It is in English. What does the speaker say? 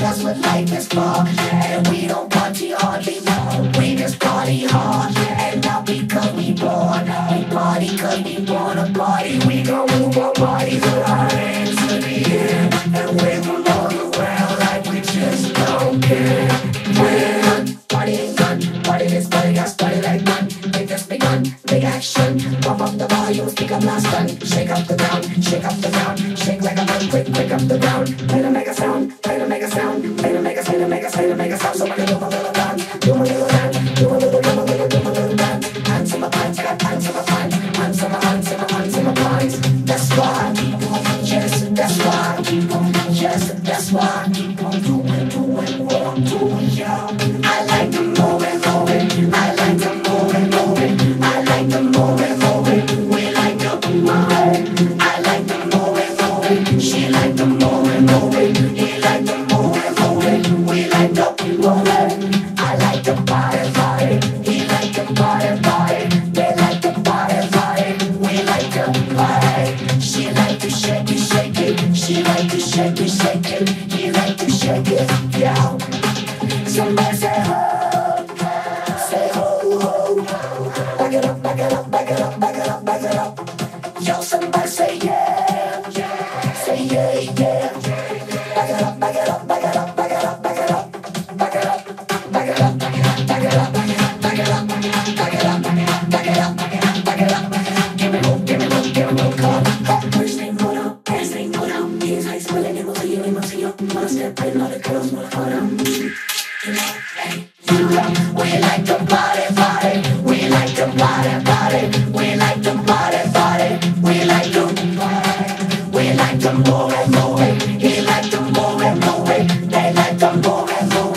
that's what life is for. And we don't party hardly, no, we just party hard. And not because we born, we party cause we born a party. We gon' move our bodies with our hands to the air. And wave them all around like we just don't care. When party ain't done, party this party got started like none. It just begun, big action. Pump up the volume, speak up last done. Shake up the ground, shake up the ground, shake like a man, quick, quick up the ground us fail and make us stop. So I can do my little dance, do my little dance, little, little, little I I I I'm. I like the moment, I like the moment, moment, I I. She like the moment, moment. Shake it, shake it. He like to shake it, yeah. Somebody say ho, say ho, ho. Back it up, back it up, back it up, back it up, back it up. Yo, somebody say yeah, yeah. guns, get paid, not the girls, but for them. You know, hey, you we like the body, body, we like the body, body, we like the body, body, we like the body, we like the more and more, he like the more and more, they like the more and more.